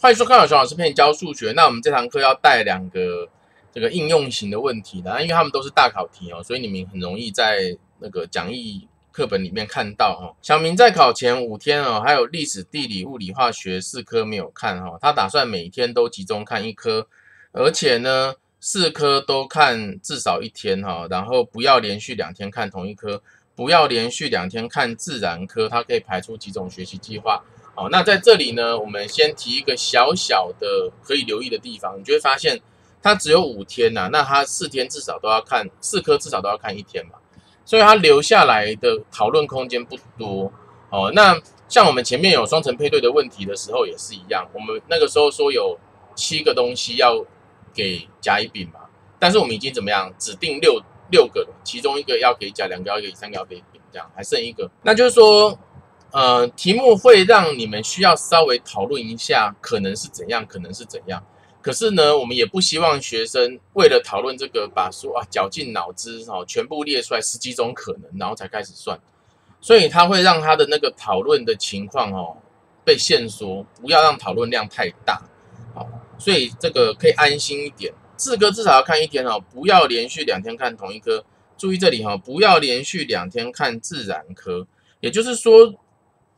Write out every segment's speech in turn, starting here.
欢迎收看小熊老师陪你教数学。那我们这堂课要带两个这个应用型的问题的，因为他们都是大考题哦，所以你们很容易在那个讲义课本里面看到哦。小明在考前五天哦，还有历史、地理、物理、化学四科没有看哈，他打算每天都集中看一科，而且呢四科都看至少一天哈，然后不要连续两天看同一科。不要连续两天看自然科，它可以排出几种学习计划。好，那在这里呢，我们先提一个小小的可以留意的地方，你就会发现它只有五天呐，那它四天至少都要看四颗，至少都要看一天嘛，所以它留下来的讨论空间不多。哦，那像我们前面有双层配对的问题的时候也是一样，我们那个时候说有七个东西要给甲乙丙嘛，但是我们已经怎么样指定六。六个，其中一个要给甲，两个要给乙，三个要给丙，这样还剩一个。那就是说，呃，题目会让你们需要稍微讨论一下，可能是怎样，可能是怎样。可是呢，我们也不希望学生为了讨论这个，把书啊绞尽脑汁哦，全部列出来十几种可能，然后才开始算。所以他会让他的那个讨论的情况哦被限缩，不要让讨论量太大。好，所以这个可以安心一点。四科至少要看一天哦，不要连续两天看同一科。注意这里哈，不要连续两天看自然科。也就是说，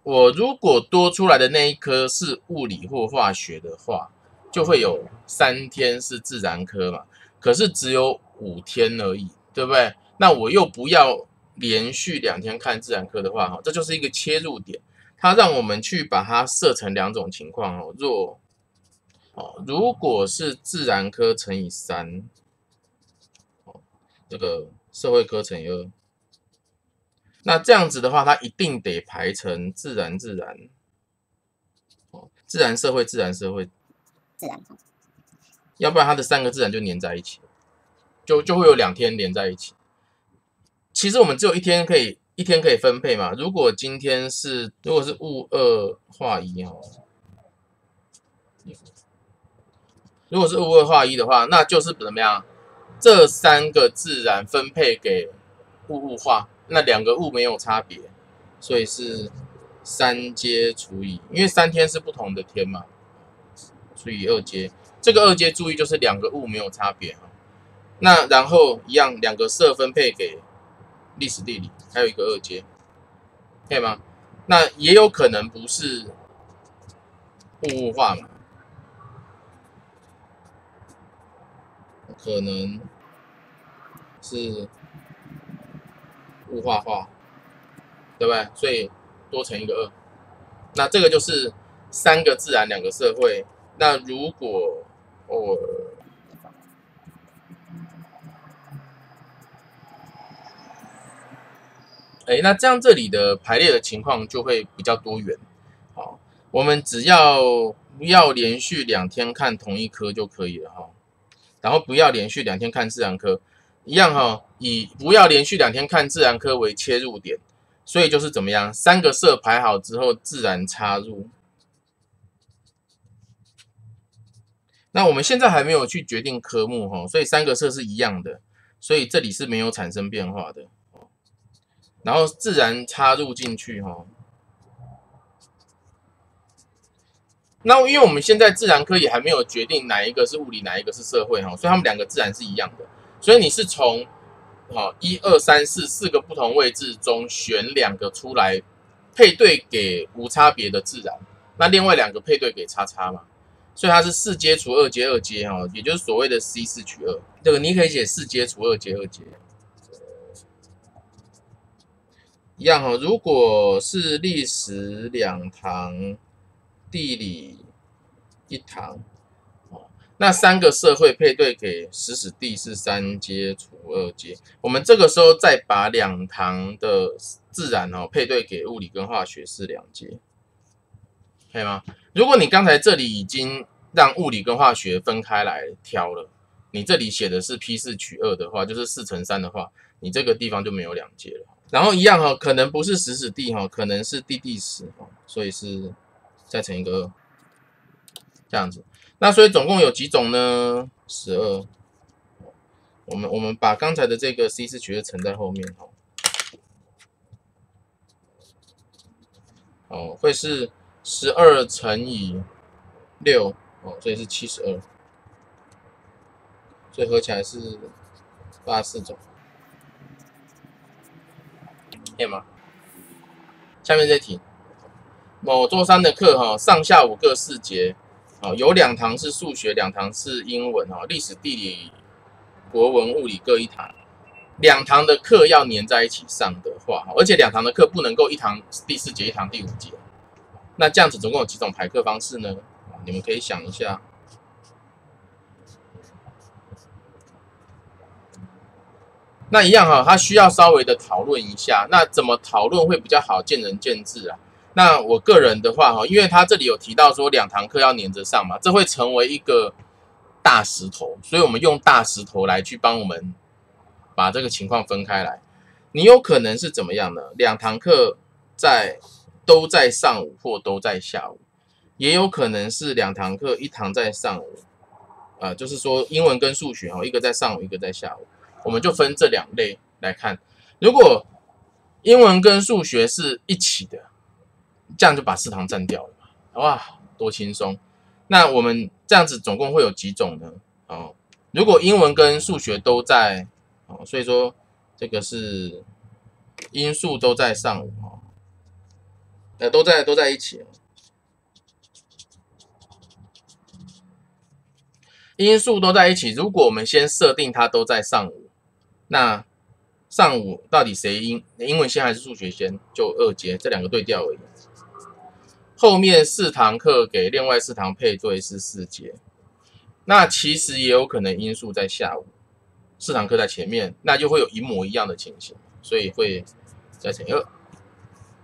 我如果多出来的那一科是物理或化学的话，就会有三天是自然科嘛。可是只有五天而已，对不对？那我又不要连续两天看自然科的话，哈，这就是一个切入点。它让我们去把它设成两种情况哦，若哦，如果是自然科乘以三，哦，这个社会科乘以二，那这样子的话，它一定得排成自然自然，哦，自然社会自然社会自然，要不然它的三个自然就粘在一起，就就会有两天连在一起。其实我们只有一天可以一天可以分配嘛。如果今天是如果是物二化一哦。如果是物二化一的话，那就是怎么样？这三个自然分配给物物化，那两个物没有差别，所以是三阶除以，因为三天是不同的天嘛，除以二阶。这个二阶注意就是两个物没有差别哈。那然后一样，两个色分配给历史地理，还有一个二阶，可以吗？那也有可能不是物物化嘛。可能是物化化，对不对？所以多乘一个二，那这个就是三个自然，两个社会。那如果我，哎，那这样这里的排列的情况就会比较多元。好，我们只要不要连续两天看同一科就可以了哈。然后不要连续两天看自然科，一样哈，以不要连续两天看自然科为切入点，所以就是怎么样，三个色排好之后自然插入。那我们现在还没有去决定科目哈，所以三个色是一样的，所以这里是没有产生变化的。然后自然插入进去哈。那因为我们现在自然科也还没有决定哪一个是物理，哪一个是社会哈，所以他们两个自然是一样的。所以你是从好一二三四四个不同位置中选两个出来配对给无差别的自然，那另外两个配对给叉叉嘛。所以它是四阶除二阶二阶哈，也就是所谓的 C 四取二。这个你可以写四阶除二阶二阶，一样哈。如果是历史两堂。地理一堂，哦，那三个社会配对给史史地是三阶除二阶，我们这个时候再把两堂的自然哦配对给物理跟化学是两阶，可以吗？如果你刚才这里已经让物理跟化学分开来挑了，你这里写的是 P 四取二的话，就是四乘三的话，你这个地方就没有两阶了。然后一样哈，可能不是史史地哈，可能是地地史哈，所以是。再乘一个二，这样子，那所以总共有几种呢？十二。我们我们把刚才的这个 C 四取的乘在后面哈，哦，会是十二乘以六哦，所以是七十二，所以合起来是八十四种，可以吗？下面这题，某周三的课哈，上下午各四节，哦，有两堂是数学，两堂是英文哈，历史、地理、国文、物理各一堂。两堂的课要粘在一起上的话，而且两堂的课不能够一堂第四节，一堂第五节。那这样子总共有几种排课方式呢？你们可以想一下。那一样哈，他需要稍微的讨论一下。那怎么讨论会比较好？见仁见智啊。那我个人的话哈，因为他这里有提到说两堂课要连着上嘛，这会成为一个大石头，所以我们用大石头来去帮我们。把这个情况分开来，你有可能是怎么样呢？两堂课在都在上午或都在下午，也有可能是两堂课一堂在上午，啊，就是说英文跟数学哈，一个在上午，一个在下午，我们就分这两类来看。如果英文跟数学是一起的，这样就把四堂占掉了，哇，多轻松！那我们这样子总共会有几种呢？哦，如果英文跟数学都在哦，所以说这个是因素都在上午哈，呃，都在都在一起。因素都在一起。如果我们先设定它都在上午，那上午到底谁英英文先还是数学先？就二节这两个对调而已。后面四堂课给另外四堂配对是四节，那其实也有可能因素在下午。四堂课在前面，那就会有一模一样的情形，所以会再乘以二，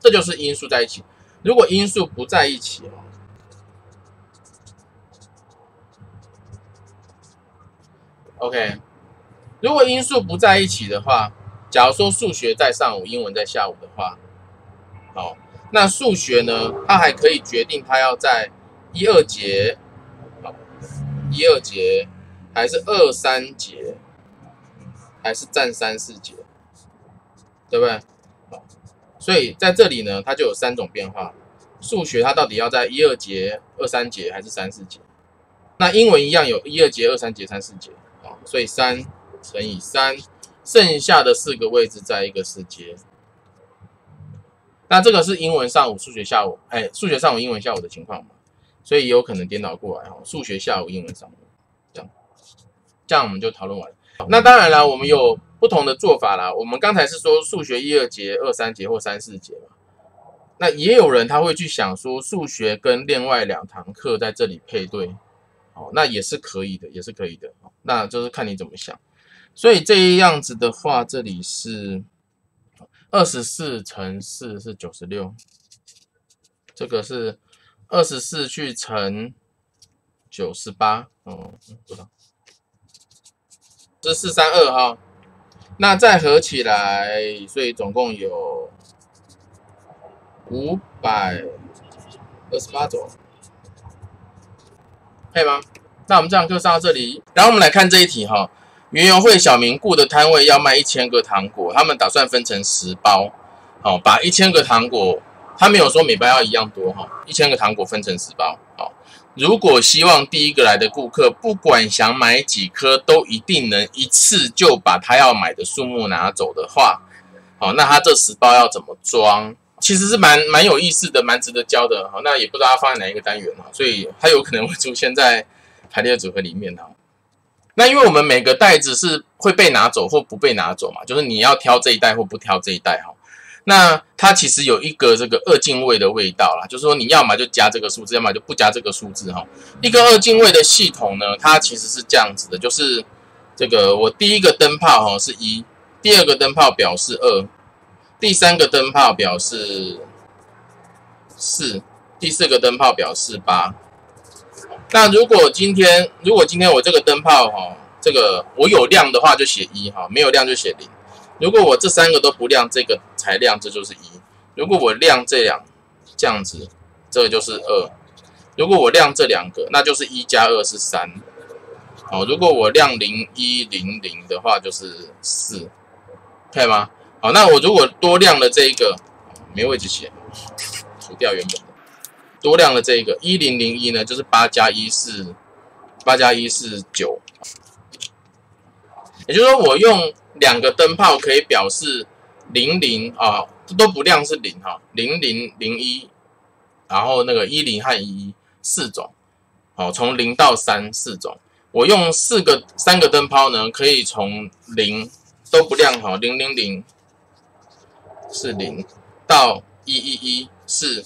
这就是因数在一起。如果因数不在一起哦，OK，如果因数不在一起的话，假如说数学在上午，英文在下午的话，那数学呢，它还可以决定它要在一二节，好，一二节还是二三节。还是占三四节，对不对？好，所以在这里呢，它就有三种变化。数学它到底要在一二节、二三节还是三四节？那英文一样有一二节、二三节、三四节。啊，所以三乘以三，剩下的四个位置在一个四节。那这个是英文上午、数学下午，哎，数学上午、英文下午的情况嘛？所以也有可能颠倒过来哈，数学下午、英文上午，这样，这样我们就讨论完。那当然了，我们有不同的做法啦。我们刚才是说数学一二节、二三节或三四节嘛。那也有人他会去想说，数学跟另外两堂课在这里配对，哦，那也是可以的，也是可以的。那就是看你怎么想。所以这样子的话，这里是二十四乘四是九十六，这个是二十四去乘九十八，哦，不知道。是四三二哈，那再合起来，所以总共有五百二十八种，可以吗？那我们这堂课上到这里，然后我们来看这一题哈。园游会小明雇的摊位要卖一千个糖果，他们打算分成十包，好，把一千个糖果，他没有说每包要一样多哈，一千个糖果分成十包，好。如果希望第一个来的顾客，不管想买几颗，都一定能一次就把他要买的数目拿走的话，好，那他这十包要怎么装？其实是蛮蛮有意思的，蛮值得教的。好，那也不知道他放在哪一个单元哈，所以它有可能会出现在排列组合里面哈。那因为我们每个袋子是会被拿走或不被拿走嘛，就是你要挑这一袋或不挑这一袋哈。那它其实有一个这个二进位的味道啦，就是说你要么就加这个数字，要么就不加这个数字哈。一个二进位的系统呢，它其实是这样子的，就是这个我第一个灯泡哈是一，第二个灯泡表示二，第三个灯泡表示四，第四个灯泡表示八。那如果今天如果今天我这个灯泡哈，这个我有亮的话就写一哈，没有亮就写零。如果我这三个都不亮，这个才亮，这就是一。如果我亮这两，这样子，这个就是二。如果我亮这两个，那就是一加二是三。好，如果我亮零一零零的话，就是四，可以吗？好，那我如果多亮了这一个，没位置写，除掉原本。多量的这个一零零一呢，就是八加一是八加一是九，也就是说我用两个灯泡可以表示零零啊，都不亮是零哈，零零零一，然后那个一零和一一四种，好，从零到三四种，我用四个三个灯泡呢，可以从零都不亮哈，零零零是零到一一一是。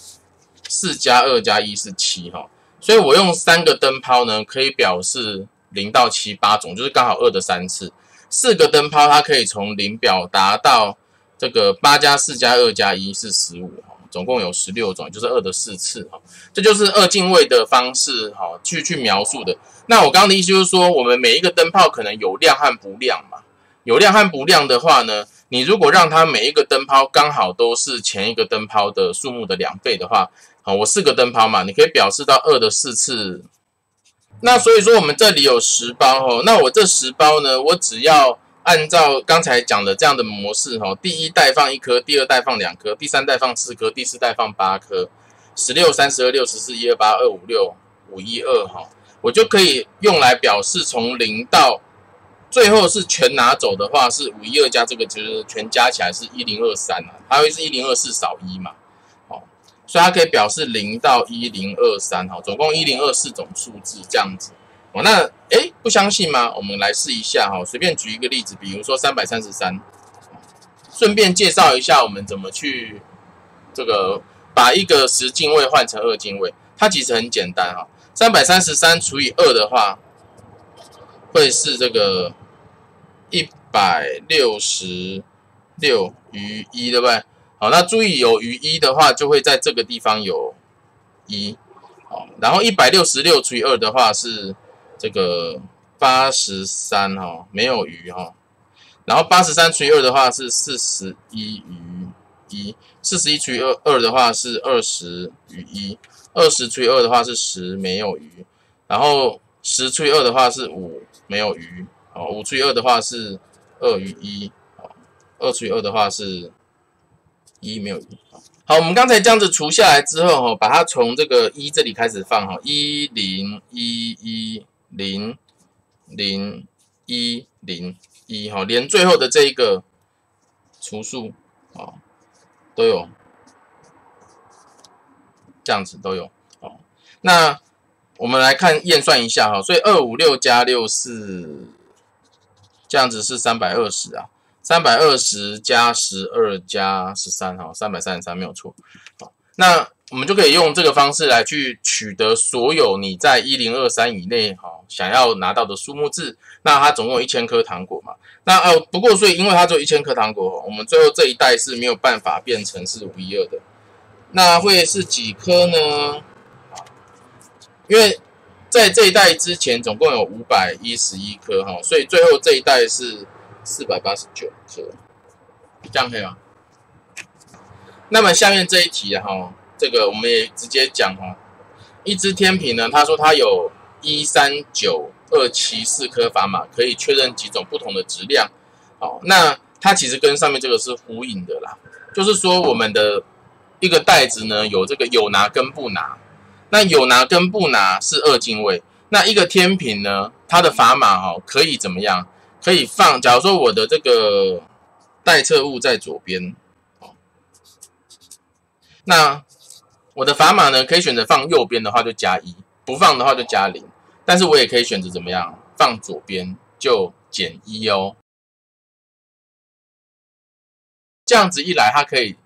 四加二加一是七哈，所以我用三个灯泡呢，可以表示零到七八种，就是刚好二的三次。四个灯泡它可以从零表达到这个八加四加二加一是十五哈，总共有十六种，就是二的四次哈。这就是二进位的方式哈，去去描述的。那我刚刚的意思就是说，我们每一个灯泡可能有亮和不亮嘛，有亮和不亮的话呢，你如果让它每一个灯泡刚好都是前一个灯泡的数目的两倍的话。好，我四个灯泡嘛，你可以表示到二的四次。那所以说我们这里有十包哦，那我这十包呢，我只要按照刚才讲的这样的模式哈，第一代放一颗，第二代放两颗，第三代放四颗，第四代放八颗，十六、三十二、六十四、一二八、二五六、五一二哈，我就可以用来表示从零到最后是全拿走的话，是五一二加这个就是全加起来是一零二三啊，它会是一零二四少一嘛。所以它可以表示零到一零二三哈，总共一零二四种数字这样子哦。那诶不相信吗？我们来试一下哈，随便举一个例子，比如说三百三十三，顺便介绍一下我们怎么去这个把一个十进位换成二进位。它其实很简单哈，三百三十三除以二的话，会是这个一百六十六余一，对不对？好，那注意有余一的话，就会在这个地方有一，好，然后一百六十六除以二的话是这个八十三哈，没有余哈，然后八十三除以二的话是四十一余一，四十一除以二二的话是二十余一，二十除以二的话是十没有余，然后十除以二的话是五没有余，好，五除以二的话是二余一，好，二除以二的话是。一没有，好，我们刚才这样子除下来之后，哈，把它从这个一这里开始放，哈，一零一一零零一零一，哈，连最后的这一个除数，啊，都有，这样子都有，好，那我们来看验算一下，哈，所以二五六加六四，这样子是三百二十啊。三百二十加十二加十三，哈，三百三十三没有错。好，那我们就可以用这个方式来去取得所有你在一零二三以内，哈，想要拿到的数目字。那它总共有一千颗糖果嘛？那呃，不过所以因为它只有一千颗糖果，我们最后这一袋是没有办法变成是五一二的。那会是几颗呢？因为在这一代之前总共有五百一十一颗，哈，所以最后这一代是。四百八十九颗，这样可以吗？那么下面这一题哈，这个我们也直接讲哈。一只天平呢，他说它有一三九二七四颗砝码，可以确认几种不同的质量。好，那它其实跟上面这个是呼应的啦，就是说我们的一个袋子呢，有这个有拿跟不拿。那有拿跟不拿是二进位，那一个天平呢，它的砝码哈可以怎么样？可以放，假如说我的这个待测物在左边，哦，那我的砝码呢，可以选择放右边的话就加一，不放的话就加零。但是我也可以选择怎么样，放左边就减一哦。这样子一来，它可以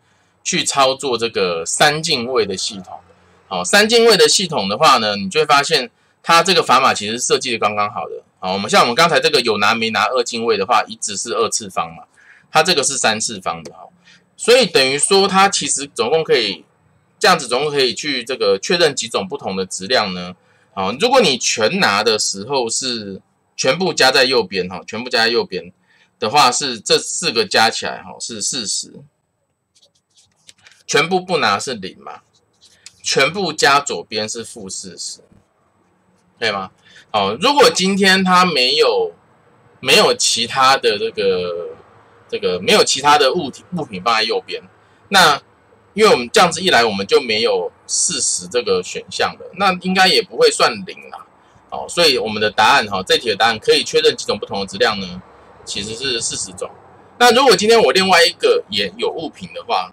去操作这个三进位的系统。好，三进位的系统的话呢，你就会发现它这个砝码其实设计的刚刚好的。好，我们像我们刚才这个有拿没拿二进位的话，一直是二次方嘛，它这个是三次方的哈，所以等于说它其实总共可以这样子，总共可以去这个确认几种不同的质量呢？好，如果你全拿的时候是全部加在右边哈，全部加在右边的话是这四个加起来哈是四十，全部不拿是零嘛，全部加左边是负四十，可以吗？哦，如果今天它没有没有其他的这个这个没有其他的物体物品放在右边，那因为我们这样子一来，我们就没有四十这个选项了，那应该也不会算零啦。哦，所以我们的答案哈，这题的答案可以确认几种不同的质量呢？其实是四十种。那如果今天我另外一个也有物品的话，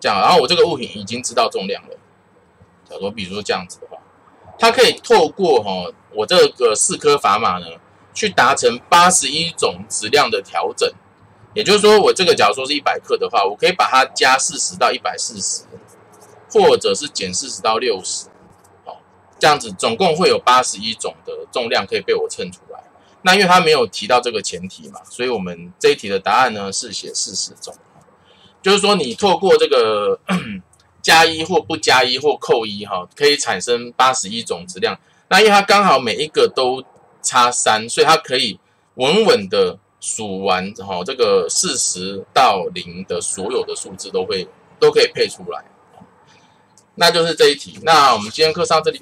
这样，然后我这个物品已经知道重量了，假如比如说这样子的话，它可以透过哈我这个四颗砝码呢，去达成八十一种质量的调整。也就是说，我这个假如说是一百克的话，我可以把它加四十到一百四十，或者是减四十到六十，好，这样子总共会有八十一种的重量可以被我称出来。那因为它没有提到这个前提嘛，所以我们这一题的答案呢是写四十种。就是说，你透过这个加一或不加一或扣一哈，可以产生八十一种质量。那因为它刚好每一个都差三，所以它可以稳稳的。数完哈，这个四十到零的所有的数字都会都可以配出来，那就是这一题。那我们今天课上这里。